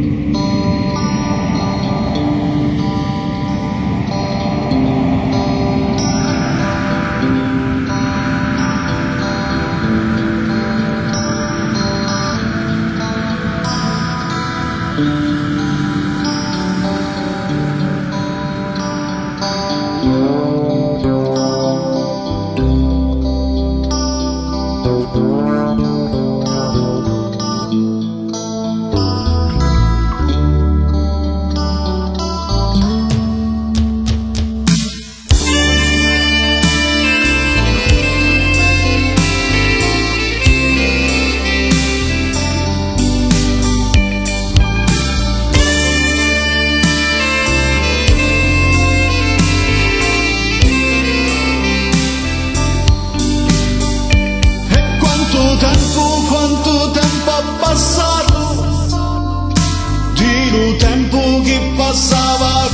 Música quanto tempo è passato, di un tempo che passava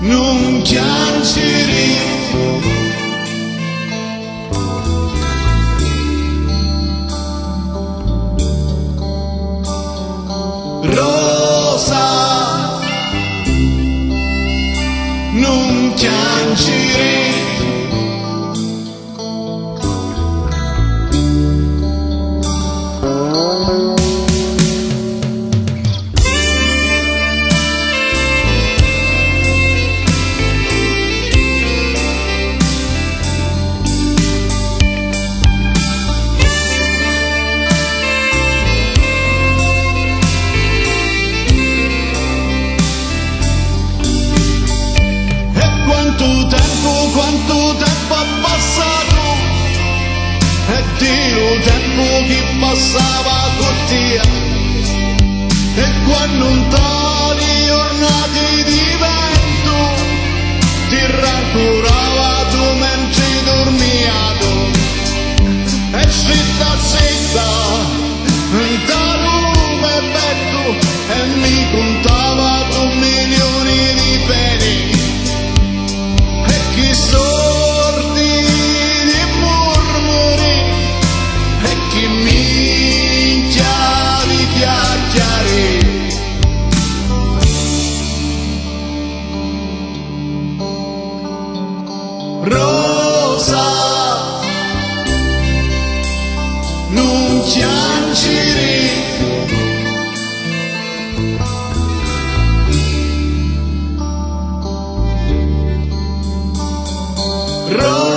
non piangere. Rosa, quanto tempo, quanto tempo è passato E Dio tempo che passava con te. E quando un Rose.